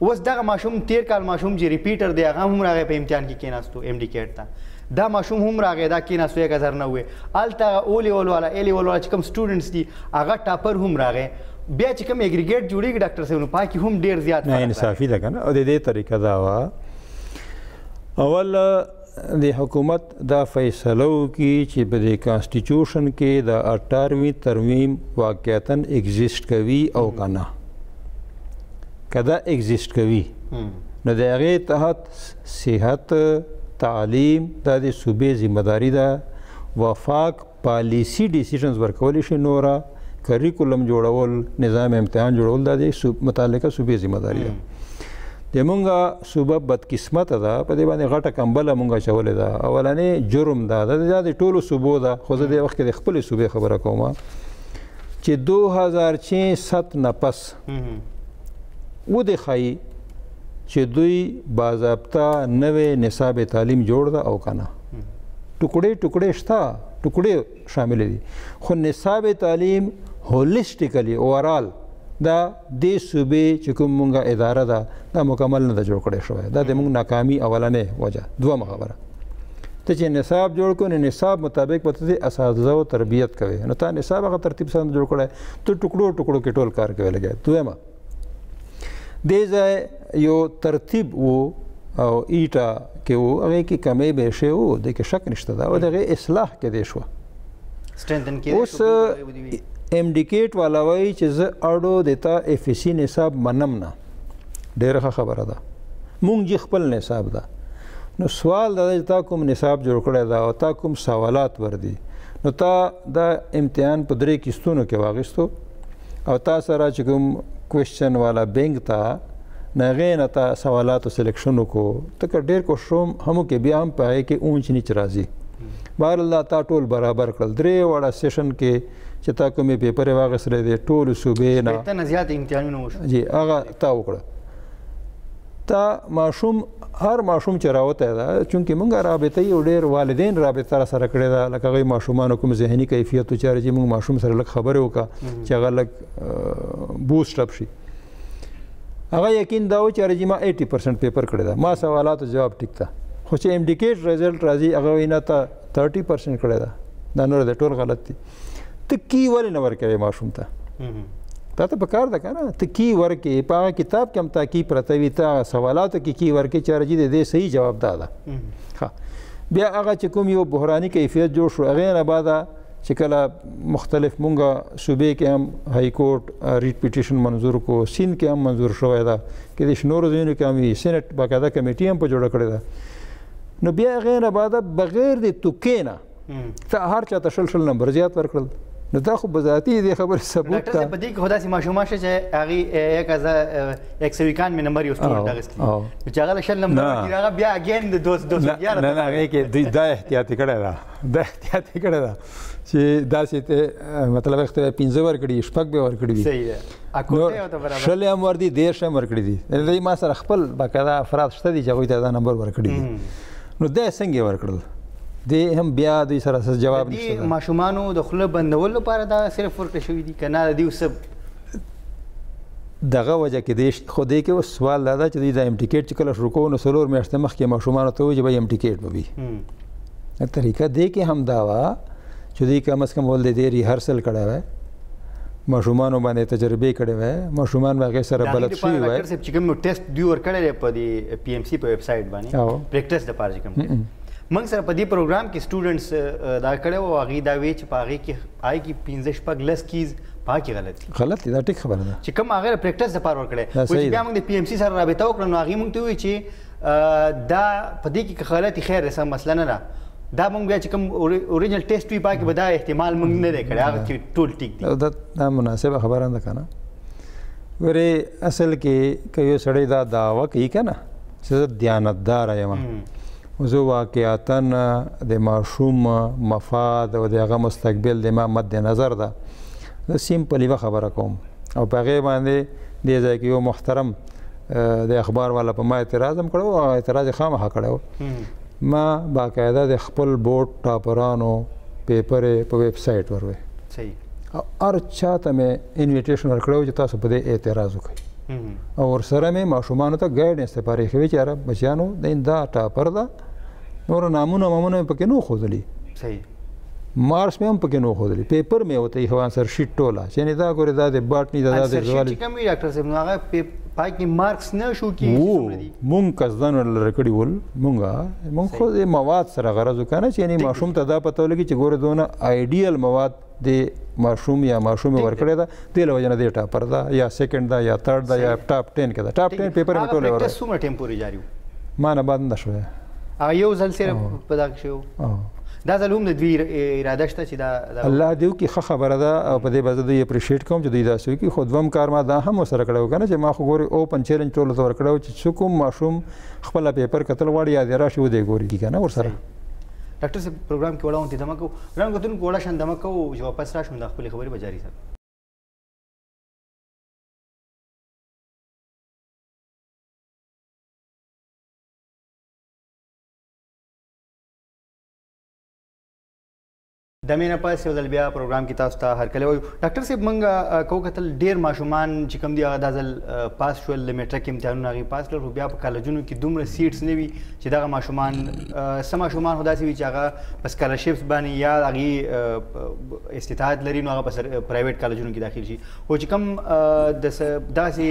اوس دغه ماشوم تیر کال ماشوم چې ریپیټر دی هغه هم راغی په امتحان کې کېناستو ایم ډي کیټ ته دا ماشوم هم راغی دا کیناست یک هزار نوې هلته هغه او لیول والا ای لیول والا چې کوم سټوډنټس دي هغه ټاپر هم راغی بیا چې کوم اګریګیټ جوړیږي ډاکټر صاحب نو پاکي هم ډیر زیات نه انصافي ده کنه او د دې طریقه دا وا اول د حکومت دا فیصله وکړي چې په دې کانسټیټیوشن کې د 18وی ترمیم واقعیتاً ایگزیست کوي او کنه کدا ایگزیست کوي نو د هغه تحت صحت، تعلیم دا د صوبې ذمه داري ده، وفاق پالیسي ډیسیشنز ورکولی شي، نوره کریکولم جوړول، نظام امتحان جوړول دا د متعلقه صوبې ذمه داري ده. زمونږ صوبه بدقسمته ده، په دې باندې غټه کمبله مونږ اچولې ده، اولنی جرم دا ده، دا د ټولو صوبو ده، خو زه دې وخت کې د خپلې صوبې خبره کوم چې دوهزارچې ست نه پس، ودې ښايي چې دوی باضابطه نوې نصاب تعلیم جوړ ده او کنه ټوکړې ټوکړې شته ټوکړې شامل دي خو نصاب تعلیم هولیسټیکلی اورال دا د صوبې چې کوم مونږه اداره ده دا مکمل نه جوړ کړی شوی دا د مونږ ناکامي اولنې وجه دومه خبره ته چې نصاب جوړ کو نه نصاب مطابق پته دي اساتذه او تربيت کوي نو تا نصاب غو ترتیب سره جوړ کړی ته ټکړو ټکړو کې ټول کار کوي لګي دویمه دې ځای یو ترتیب وو او ایټا کې وو هغه کې کمې به شی وو د کې شک نشته دا او دغه اصلاح کې دی شو سترندن کې اوس امډیکیټ والا وایي چې زه اړو د تا اف سی نصاب منم نه ډیره خبره ده مونږ جی خپل نصاب ده نو سوال دا چې تا کوم نصاب جوړ کړی دا او تا کوم سوالات ور دي نو تا دا امتحان په درې کیستونو کې واغستو او تا سره چې کوم کوېشن والا بینګ تا نه غې نه تا سوالاتو سلیکشن وکړو ته که ډېر کوشوم هم کې بیا هم په هغې کې اونچ نیچ راځي بهرالله تا ټول برابر کړل درې واړه سیشن کې چې تا کومې پیپر واغستلې دي ټول صوبې نه ته نه زیات امتحانونه وشو جی هغه تا وکړه تا ماشوم هر ماشوم چې راوتی ده چونکه موږ رابطه یو ډیر والدین رابطه را سره کړې ده لکه غي ماشومان کوم ذهني کیفیت او چارې چې موږ ماشوم سره لک خبرې وکا چې هغه لک بوست اپ شي هغه یقین دا و چې رجما 80% پیپر کړی دا ما سوالاتو جواب ټیک تا خو چې امډیکیټ ریزلټ راځي هغه وینا ته 30% کړی دا دا نور د ټول غلط دي ته کی ولې نه ورکوي ماشوم ته دا ته پکار ده کنه ته کی ورکې په کتاب کې هم تا کی پرته وي تا سوالاتو کې کی ورکې چې راځي دې صحیح جواب دا ده ها بیا هغه چې کوم یو بحراني کیفیت جوړ شو هغه نه بعد چې کله مختلف مونږه صوبې کې هم های کورټ ریټ پټیشن منظور کو سین کې هم منظور شوی دا کې د شنور زینو کې هم سېنات باقاعده کمیټي هم په جوړ کړی دا نو بیا غیر بعد بغیر د توکې نه ته هر چا ته شل شل نمبر زیات ورکړل نو دا خو بذاتی دې خبرې ثبوت ته په دې کې خدای سي ماشومان شې چې هغه یک از 191 می نمبر یو سټوډنټ اغستې چې هغه شل نمبر کې هغه بیا اگین د دوست دوست نه نه هغه کې دوی دا احتیاط کړی دا دا احتیاط کړی دا چې دا سي ته مطلب اخته 15 ور کړی شپږ به ور کړی صحیح ده اکوټه او ته برابر شل هم ور دي 10 هم ور کړی دي ما سره خپل بقایا افراد شته دي چې هغه ته دا نمبر ور کړی دي نو دا څنګه ورکړل دی هم بیا دوی سره څه جواب نشته دی ماشومانو د خله بندول لپاره دا صرف ورکړ شوی دی کنه دی وسب دغه وجه کې دیش خو دې کې اوس سوال دا چې دوی دا ایم ټیکټ چې کله شروع کوو نو څلور میاشتې مخکې ماشومانو ته وایي چې به ایم ټیکټ به وي طریقه دې کې هم دا وه چې دوی کم از کم ول د دې ریهرسل کړی وای ماشومانو باندې تجربه کړې وای ماشومان هغه سره بلد شي وای ډاکټر صاحب چې کوم ټیسټ دی ور کړی په دې پی ایم سی په ویب سټ باندې پریکټس د پاره کوم موږ سره په دې پروګرام کې سټوډنټس دا کړو او هغه دا وی چې په هغه کې آی کې 15 شپږ لس کیز پاکي غلط دي غلط دي دا ټیک خبره ده چې کوم هغه پریکټس د پاره ور کړی او چې بیا موږ د پی ایم سی سره رابطه وکړو نو هغه موږ ته وی چې دا په دې کې که غلطي خیر ده سم مسله نه ده دا مونږ بیا چې کوم اوریجنل ټیسټ وی پاکي به دا احتمال مونږ نه دی کړی هغه کې ټول ټیک دي دا دا مناسبه خبره نه کنه ورې اصل کې که یو سړی دا داوا کوي کنه چې زه دیانتدار یم زه واقعیتا د ماشوم مفاد او دغه مستقبل د ما مد نظر ده زه سیمپلی و خبره کوم او په غیر باندې دې ځای کې یو محترم د اخبار والا په ما اعتراض هم کړو او اعتراض یې خامخا کړی و ما باقاعده د خپل بورډ ټاپرانو پیپر په ویب سایټ وروي صحیح او هر چا ته مې انویټیشن ورکړو چې تاسو په دې اعتراض وکړئ او ورسره مې ماشومان ته ګایډنس ته پاره خوي چې عرب بچیانو د اندا ټاپر دا نور نامونه مامونه پکې نو خوذلی صحیح مارس مې هم پکې نو خودلې پیپر مې وته یو انسر شیټ ټوله چې نه دا ګوره دا د باټنی دا د زوال انسر شیټ کوم ډاکټر صاحب نو هغه پای کې مارکس نه شو کی مونږ قصدن لر کړی ول مونږه مونږ خو د مواد سره غرض کنه چې نه ماشوم ته دا پته ولګي چې ګوره دونه ایډیل مواد د ماشوم یا ماشوم ورکړی دا دې له وجې نه دې ټاپر ده یا سیکنډ ده یا ترډ ده یا ټاپ ټین کې ده ټاپ ټین پیپر مې ټول ورته څومره ټیم پورې جاری وو ما نه بعد نه شوی هغه یو ځل سره په دا کې شو دا ځل هم د دوی اراده شته چې دا الله دې وکړي ښه خبره ده او په دې به زه دوی اپریشیټ کوم چې دوی داسې وکړي خو دوم کار ما دا هم ورسره کړی و که نه چې ما خو ګورې اوپن چیلنج ټولو ته ورکړی و چې څه کوم ماشوم خپله پیپر کتل غواړي یا دې راشي ودې ګوري که نه ورسره ډاکټر صاحب پروګرام کې وړاندې دمه کو ګران کتونکو وړه شان دمه کو چې واپس راشم د خپل خبرې به جاری ساتم د مینه پس یو ځل بیا پروګرام کې تاسو ته هرکلی وایو ډاکټر صاحب موږ کو کتل ډیر ماشومان چې کوم دی هغه د ځل پاس شول د میټرک امتحانونه غي پاس کړل خو بیا په کالجونو کې دومره سیټس نه وي چې دغه ماشومان سم ماشومان خدا سي وي چې هغه په سکالرشپس باندې یا هغه استطاعت لري نو هغه په پرایویټ کالجونو کې داخل شي خو چې کوم د داسې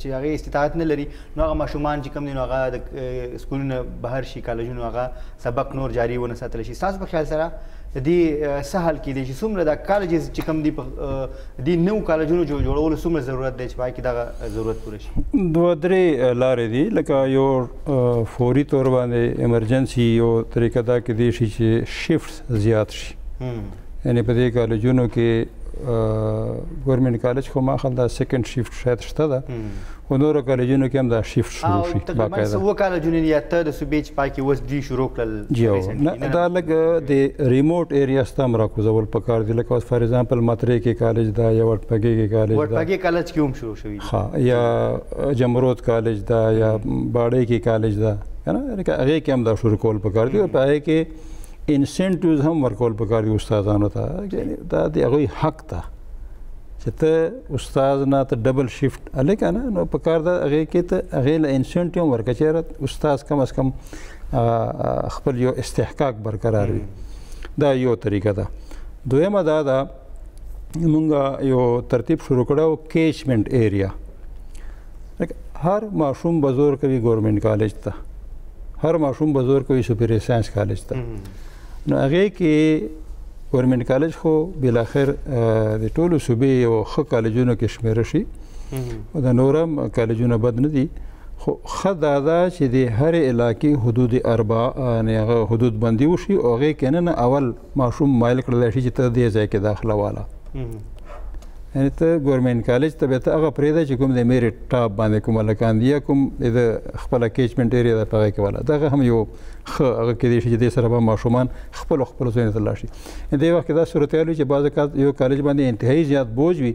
چې هغه استطاعت نه لري نو هغه ماشومان چې کم دي نو هغه د سکولونو بهر شي کالجونو هغه سبق نور جاری ونه ساتل شي تاسو په خیال سره د سهل کې د څومره د کالجز چې کم دي د نو کالجونو جوړولو څومره ضرورت دی چې پای کې دا ضرورت پوره شي دوه درې لارې دي لکه یو فوري تور باندې ایمرجنسي یو طریقه دا کې دی شي چې شیفټ زیات شي یعنی په دې کالجونو کې ګورنمنت کالج خو ما خل دا سیکنډ شیفټ شاید شته ده په نورو کالجونو کې هم دا شیفټ شروع شي باقاعده تقریبا څه اوه کاله جونې دي اته د صوبې چې پاکې اوس دوی شروع کړل جی او دا لږ د ریموټ ایریا ستم را کوزول په کار دي لکه اوس فار ایگزامپل ماترې کې کالج دا یا ورپګې کې کالج دا ورپګې کالج کې هم شروع شوی ها یا جمرود کالج دا یا باړې کې کالج دا کنه لکه هغه کې هم دا شروع کول په کار دي او په هغه کې انسنټیوز هم ورکول په کار دي استادانو ته دا د هغه حق ته چې ته استاد نه ته ډبل شیفت الکه نه نو په کار دا هغه کې ته هغه له انسنټیوم ورکه چې استاد کم اس کم خپل یو استحقاق برقرار وي دا یو طریقه ده دویمه دا ده مونږ یو ترتیب شروع کړو کیچمنت ایریا هر ماشوم بزور کوي ګورنمنت کالج ته هر ماشوم بزور کوي سپیریئر ساينس کالج ته نو هغه کې ګورنمنت کالج خو بل اخر د ټولو صوبې یو ښه کالجونو کې شمیره شي او د نورم کالجونه بد نه دي خو خدا دا چې د هر علاقې حدود اربع نه هغه حدود باندې وشي او هغه کې نه اول ماشوم مایل کړل شي چې ته دې ځای کې داخله واله یعنی ته ګورنمنت کالج ته به ته هغه پرېږده چې کوم د میرټ ټاپ باندې کوم لکان دی کوم د خپل کیچمنټ ایریا د پغې کې والا دغه هم یو خو هغه کې دي چې د سره به ماشومان خپل خپل ځای ته لاړ شي د یو وخت دا صورتحال چې بعض کات یو کالج باندې انتهایی زیات بوج وي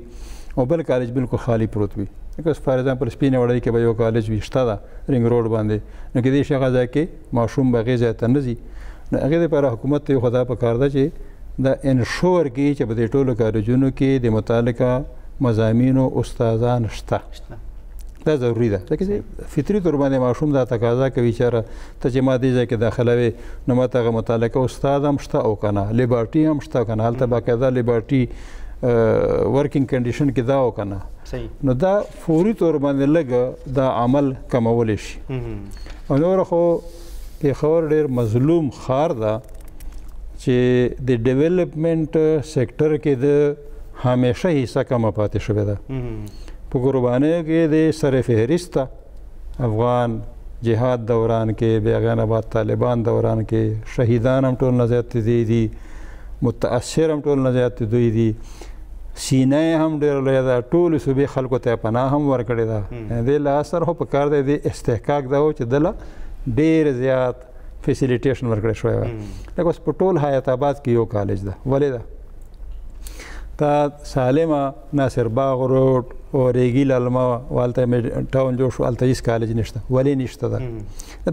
او بل کالج بالکل خالی پروت وي لکه فار ایگزامپل سپینه وړی کې به یو کالج وي شته دا رنګ روډ باندې نو کې دي چې هغه ځای کې ماشوم به غي ځای ته نه ځي نو هغه لپاره حکومت ته خدا په کار ده چې دا انشور کې چې په دې ټولو کالجونو کې د متعلقه مزامینو استادان شته دا ضروري ده ځکه چې فطري تور باندې ماشوم دا تقاضا کوي چې را ته چې ما دې ځای کې داخله وي نو ما ته هغه متعلقه استاد هم شته او کنه لیبارټي هم شته کنه هلته باقاعده لیبارټي ورکینګ کنډیشن کې دا او کنه نو دا فوري تور باندې لګ دا عمل کمول شي او نور خو په خور ډیر مظلوم خار ده چې د ډیولپمنٹ سېکټر کې د همیشه حصہ کم پاتې شوې ده په قربانیو کې د سر فهرسته افغان جهاد دوران کې بیاغان آباد طالبان دوران کې شهیدان هم ټول نه زیات دی دي متاثر هم ټول نه زیات دوی دي سینه هم ډېر لوی ده ټول صوبې خلکو ته پناه هم ورکړې ده دې له اثر هو په کار دی د استحقاق دا و چې دله ډېر زیات فیسیلیټیشن ورکړې شوی و لکه اوس په ټول حیات آباد کې یو کالج ده ولې ده تا سالمه ناصر باغ روډ او ریګی للمه والته می ټاون جوړ شو الته هیڅ کالج نشته ولې نشته دا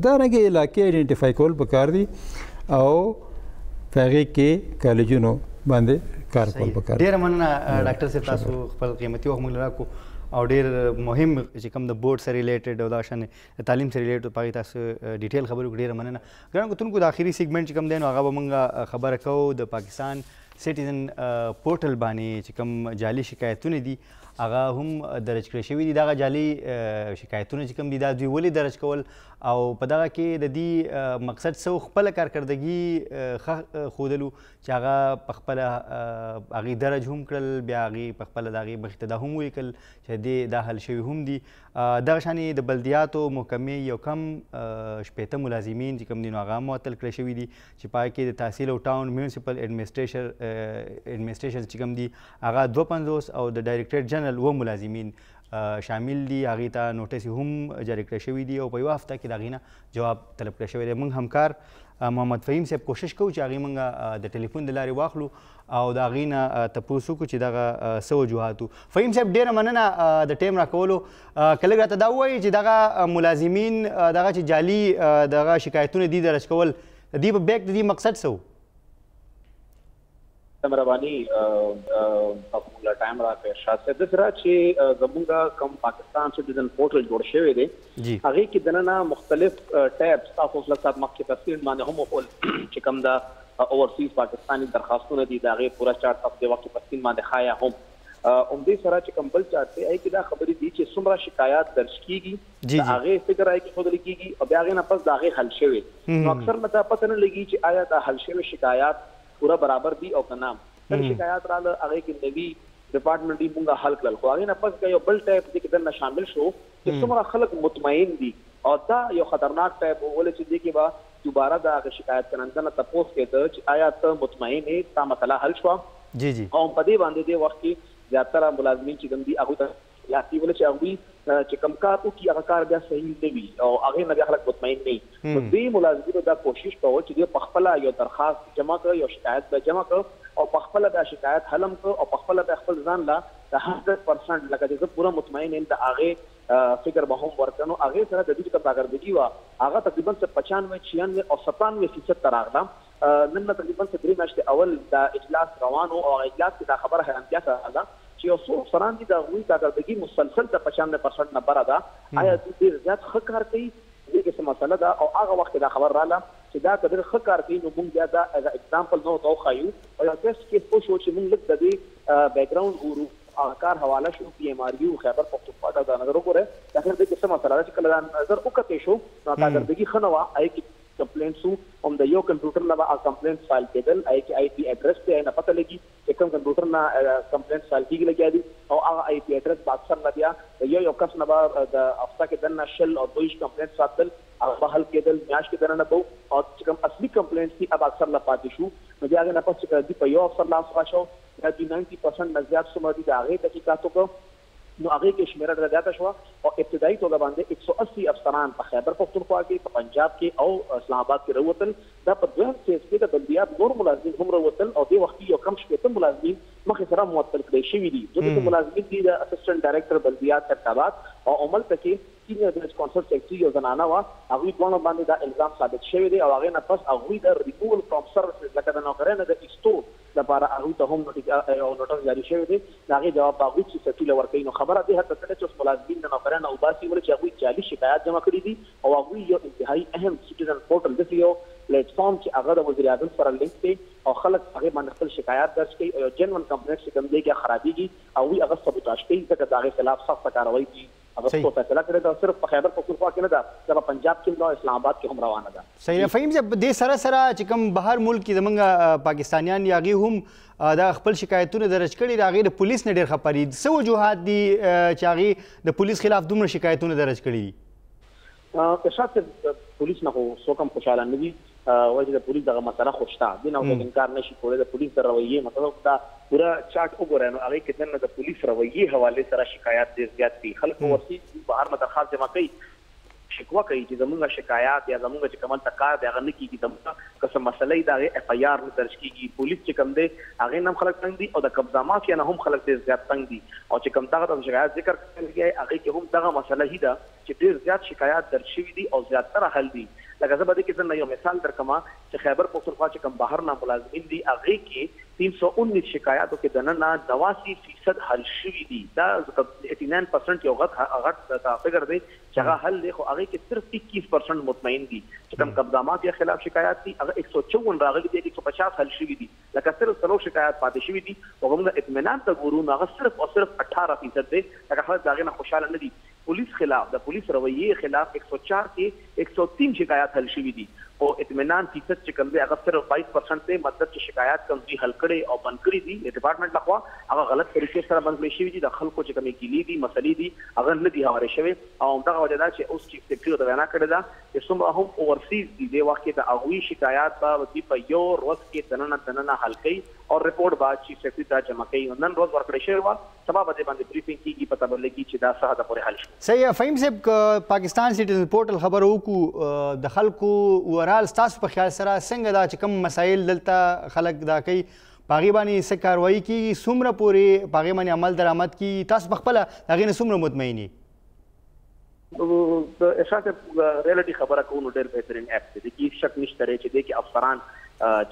دا رنګ علاقې ایډنټیفای کول پکار دي او هغه کې کالجونو باندې کار کول پکار دي ډیر مننه ډاکټر صاحب تاسو خپل قیمتي وخت موږ راکو او ډیر مهم چې کوم د بورډ سره ریلیټډ او دا شان تعلیم سره ریلیټډ پاره تاسو ډیټیل خبرو ډیر مننه ګران کوتونکو د اخیری سیګمنټ چې کوم دی نو هغه به مونږه خبره کوو د پاکستان سټیزن پورټل باندې چې کوم جعلي شکایتونه دي هغه هم درج کړی شوی دي دغه جعلي شکایتونه چې کوم دي دا دوی ولې درج کول او په دغه کې د دې مقصد سو خپل کارکردګي خودلو چې هغه په خپل هغه درج هم کړل بیا هغه په خپل دغه مخ ته د هم وکړ چې دې دا حل شوی هم دي دغه شان د بلدیاتو محکمې یو کم شپېته ملازمین چې کوم دي نو هغه معطل کړی شوی دي چې پای کې د تحصیل او ټاون میونسپل ایډمنسټریشن چې کوم دي هغه 250 او د ډایریکټریټ جنرال و ملازمین شامل دي هغه ته نوټیس هم جاری کړی شوی دی او په یو هفته کې دا غینه جواب طلب کړی شوی دی موږ همکار محمد فهیم صاحب کوشش کوو چې هغه موږ د ټلیفون د لارې واخلو او د هغوی نه تپوس وکړو چې دغه څه وجوهات وو فهیم صاحب ډېره مننه د ټایم راکولو که لږ راته دا ووایي چې دغه ملازمین دغه چې جعلي دغه شکایتونه دي درج کول د دې په بیک د دې مقصد څه وو مهرباني تاسو لا ټایم راکړئ شاه صاحب داسې را چې زموږ کوم پاکستان سټیزن پورټل جوړ شوی دی هغه کې دننه مختلف ټیبس تاسو اصلت صاحب مخکې په سکرین باندې هم وخول چې کوم د اورسیز پاکستاني درخواستونه دي دا غي پوره چارت تاسو د وخت په سکرین باندې خایا هم هم دې سره چې کوم بل چارت دی کې دا خبرې دي چې څومره شکایات درج کیږي دا هغه فکر راځي خو دل کیږي او بیا غي نه پس دا غي حل شوی نو اکثر مته پته نه لګي چې آیا دا حل شوی شکایات پوره برابر دي او کنه تر شکایات رااله هغه کې نوی ډپارټمنټ دی مونږه حل کړل خو هغه نه پس یو بل ټیپ دې کې دنه شامل شو چې څومره خلک مطمئن دي او دا یو خطرناک ټایپ و ولې چې دې کې به دوباره د هغه شکایت کننده نه تپوس کېده چې ایا ته مطمئن یې ستا مسله حل شوه او په دې باندې دې وخت کې زیاتره ملازمین چې کوم دي هغوی ته یادي ولې چې هغوی چې کوم کار وکړي هغه کار بیا صحیح نه وي او هغې نه بیا خلک مطمئن نه وي نو دې ملازمینو دا کوشش کاوه چې دوی پخپله یو درخواست جمع کړ یو شکایت به جمع کړ او پخپله بیا شکایت حل هم کړ او پخپله بیا خپل ځان له د هنډرډ پرسنټ لکه چې زه پوره مطمئن یم د هغې فکر به هم ورکړه نو هغې سره د دوی کپراګردګي وه هغه تقریبا څه پچانوې چیانوې او ستانوې فیصد ته راغله نن نه تقریبا څه درې میاشتې اول دا اجلاس روان و او هغه اجلاس کې دا خبره حیرانتیا سره راغله چې یو څو افسران دي د هغوی کاګردګي مسلسل د پچانوې پرسنټ نه بره ده ایا دوی ډېر زیات ښه کار کوي دې کې څه مسله ده او هغه وخت کې دا خبره راغله چې دا که ډېر ښه کار کوي نو موږ بیا دا ایز ا ایکزامپل نورو ته وښایو او یو ټیسټ کیس وشو چې موږ لږ د دې بیکګراونډ ګورو هغه کار حواله شو پی ایم آر یو خیبر پښتونخوا ته دا نظر وګوره دا خیر دې کې څه مسله ده چې کله دا نظر وکتې شو نو کارګردګي ښه نه وه آی کې کمپلینټ سو هم د یو کمپیوټر نه به کمپلینټ فایل کېدل آی کې آی پی اډرس ته نه پته لګي چې کوم کمپیوټر نه کمپلینټ فایل کېږي لګیا دي او هغه آی پی اډرس به اکثر نه بیا د یو یو کس نه به د هفته کې دننه شل او دویش کمپلینټ ساتل هغه به حل کېدل میاشت کې دننه به او چې کوم اصلي کمپلینټ دي هغه اکثر لا پاتې شو نو بیا هغې نه پس چې که د دوی په یو افسر لاس را شو یا دوی ناینټي پرسنټ نه زیات څومره دي د هغې تحقیقات وکړو نو هغې کې شمیره ډیره زیاته شوه او ابتدايي توګه باندې ایک سو اسي افسران په خیبر پښتونخوا کې، په پنجاب کې او اسلام اباد کې راووتل، دا په دویم فیز کې د بلدیات نور ملازمین هم راووتل او دې وخت کې یو کم شپېته ملازمین مخې سره معطل کړې شوي دي، دوه داسې ملازمین دي د اسسټنټ ډایرکټر بلدیات ایبټ اباد او هملته کې سینیور جج کونسل سیکرټري یو زنانه وه، هغوی دواړو باندې دا الزام ثابت شوی دی او هغې نه پس هغوی د ریموول فرام سروسز لکه د نوکرۍ نه د ایستو لپاره هغوی ته هم نوټیس او نوټس جاري شوی دی، د هغې جواب به هغوی پسې سرټیله ورکوي، نو خبره دې حد ته تللې چې اوس ملازمین د نوکرۍ نه اوباسي ولې چې هغوی جعلي شکایات جمع کړي دي او هغوی یو انتهايي اهم سټیزن پورټل داسې یو پلیټ فارم چې هغه د وزیراعظم سره لینک دی او خلک په هغې باندې خپل شکایات درج کوي او یو جینون کمپلینټس چې کوم ځای کې خرابیږي هغوی هغه سبوتاژ کوي ځکه د هغې خلاف سخته کاروايي هغه څو فیصله کړې ده صرف په خیبر پښتونخوا کې نه ده دا په پنجاب کې هم ده اسلام آباد کې هم روانه ده صحیح ده فهیم صاحب دې سره سره چې کوم بهر ملک کې زمونږ پاکستانیان یا هغوی هم دا خپل شکایتونه درج کړي د هغوی د پولیس نه ډېر خپه دي څه وجوهات دي چې هغوی د پولیس خلاف دومره شکایتونه درج کړي دي ارشاد صاحب د پولیس نه خو څوک هم خوشحاله نه دي وایي چې د پولیس دغه مسله خو شته دې نه څوک انکار نه شي کولی د پولیس د رویې مسله خو دا پوره چارټ وګورئ نو هغې کې دننه د پولیس رویې حوالې سره شکایات ډېر زیات دي خلک ورسي بهر نه درخواست جمع کوي شکوه کوي چې زموږ شکایات یا زموږ چې کوم هلته کار دی هغه نه کېږي زموږ که څه مسله وي د هغې اف آی آر نه درج کېږي پولیس چې کوم دی هغې نه هم خلک تنګ دي او د قبضه مافیا نه هم خلک ډېر زیات تنګ دي او چې کوم دغه د شکایات ذکر کړی هغې کې هم دغه مسله هي ده چې ډېر زیات شکایات درج شوي دي او زیاتره حل دي لکه زه به دې کې ځننه یو مثال درکړم چې خیبر پښتونخوا چې کوم بهر نه ملازمین دي هغې کې تین سو انیس شکایاتو کې دننه نواسی فیصد حل شوي دي دا ایټي ناین پرسنټ یو غټ غټ دا فګر دی چې هغه حل دی خو هغې کې صرف اکیس پرسنټ مطمئن دي چې کوم قبضه مافیا خلاف شکایات دي هغه ایک سو چوون راغلي دي ایک سو پچاس حل شوي دي. لکه صرف څلور شکایات پاتې شوي دي او که موږ اطمینان ته ګورو نو هغه صرف او صرف اټاره فیصد دی لکه خلک د هغې نه خوشحاله نه دي پولیس خلاف د پولیس رویې خلاف ایک سو چار کې ایک سو تین شکایات حل شوي دي خو اطمینان فیصد چې کوم دی هغه صرف بایس پرسنټ دی مطلب چې شکایات کوم دوی حل کړي او بند کړي دي د ډیپارټمنټ لخوا هغه غلط طریقې سره بند کړي شوي دي د خلکو چې کومې ګیلې دي مسلې دي هغه نه دي هوارې شوې او همدغه وجه ده چې اوس چیف سیکرټري ورته وینا کړې ده چې څومره هم اوورسیز دي دې وخت کې د هغوي شکایات به دوی په یو روځ کې دننه دننه حل کوي او رپورټ به چیف سیکرټري ته جمع کوي نو نن روځ ورکړې شوې وه سبا به دې باندې بریفنګ کیږي پته به لګي چې دا څه حده پورې حل شو. صحیح ده فهیم صاحب که پاکستان سیټیزن پورټل خبره وکړو د خلکو اوورال ستاسو په خیال سره څنګه دا چې کوم مسایل دلته خلک دا کوي په هغې باندې څه کاروایي کېږي څومره پورې په هغې باندې عمل درآمد کېږي تاسو په خپله د هغې نه څومره مطمئن یئ ارشاد صاحب ریالټي خبره کوو نو ډېر بهترین اپ دی، دې کې هیڅ شک نشته دی چې دې کې افسران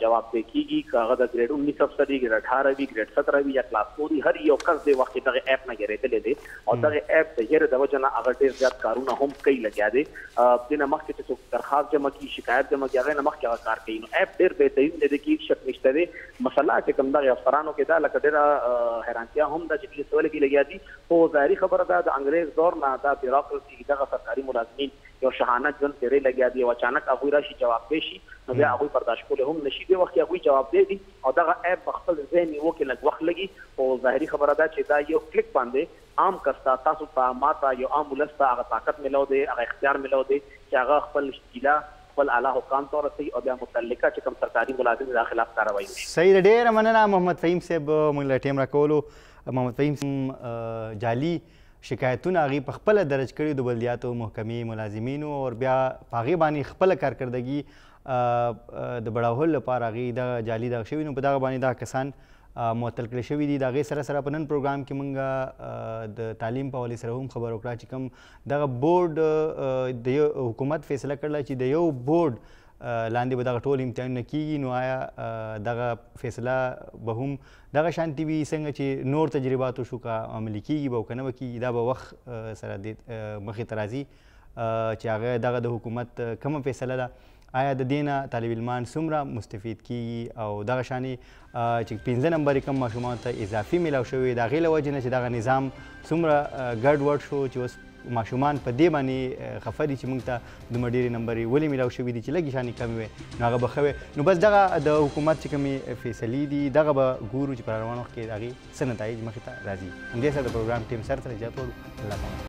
جواب دې کېږي، که هغه د ګرېډ انیس افسر وي، ګرېډ اټهاره وي، ګرېډ ستره وي یا کلاس فور وي، هر یو کس دې وخت کې دغه اپ نه یرېدلی دی او دغه اپ د یرې د وجې نه هغه ډېر زیات کارونه هم کوي لګیا دی، دې نه مخکې چې څوک درخواست جمع کړي، شکایت جمع کړي، هغه نه مخکې هغه کار کوي، نو اپ ډېر بهترین دی، دې کې هیڅ شک نشته دی، مسله چې کوم دغه افسرانو کې ده لکه ډېره حیرانتیا هم ده چې دوی څه ولې بې لګیا دي. خو ظاهري خبره ده د انګرېز دور نه دا بیوراکراسي، دغه سرکاري ملازمین یو شاهانه ژوند تېرۍ لګیا دي او اچانک هغوی راشي جوابدې شي نو بیا هغوی برداشت کولای هم نه شي، دې وخت کې هغوی جوابدې دي او دغه عیب به خپل ځای نیو کې لږ وخت لګي خو ظاهري خبره ده چې دا یو کلیک باندې عام کس ته، تاسو ته، ما ته، یو عام ولس ته هغه طاقت ملو دی، هغه اختیار ملو دی چې هغه خپل ګیله خپل اعلی حکام ته ورسوي او بیا متعلقه چې کوم سرکاري ملازم دی د هغه خلاف کاروايي وشي. صحیح ده ډېره مننه محمد فهیم صاحب موږ له ټیم راکولو محمد فهیم هم جعلي شکایتونه هغې په خپله درج کړي د بلدیاتو محکمې ملازمینو او بیا په هغې باندې خپله کارکردګي د بړاوهلو لپاره هغې دغه جعلي دغه شوي نو په دغه باندې دغه کسان معطل کړی شوی دی د هغې سره سره په نن پروګرام کې مونږ د تعلیم په حوالې سره هم خبر وکړه چې کوم دغه بورډ د یو حکومت فیصله کړله چې د یو بورډ لاندې به دغه ټول امتحانونه کیږي نو آیا دغه فیصله به هم دغه شانتی وی څنګه چې نور تجربات وشو که عملی کیږي به کنه وکي دا به وخت سره د مخې ترازی چې هغه دغه د حکومت کومه فیصله ده آیا د دینه طالب علمان څومره مستفید کیږي او دغه شانې چې پنځه نمبر کم ماشومان ته اضافي ملاو شوی دا غیله وجه نه چې دغه نظام څومره ګډ وډ شو چې اوس ماشومان په دې باندې خفه دي چې موږ ته دومره ډېرې نمبرې ولې میلاو شوي دي چې لږې شانې کمې وي نو هغه به ښه وي نو بس دغه د حکومت چې کومې فیصلې دي دغه به ګورو چې په روان وخت کې د هغې څه نتایج مخې ته راځي همدې سره د پروګرام ټیم سر ته رجعت وړو الله پامان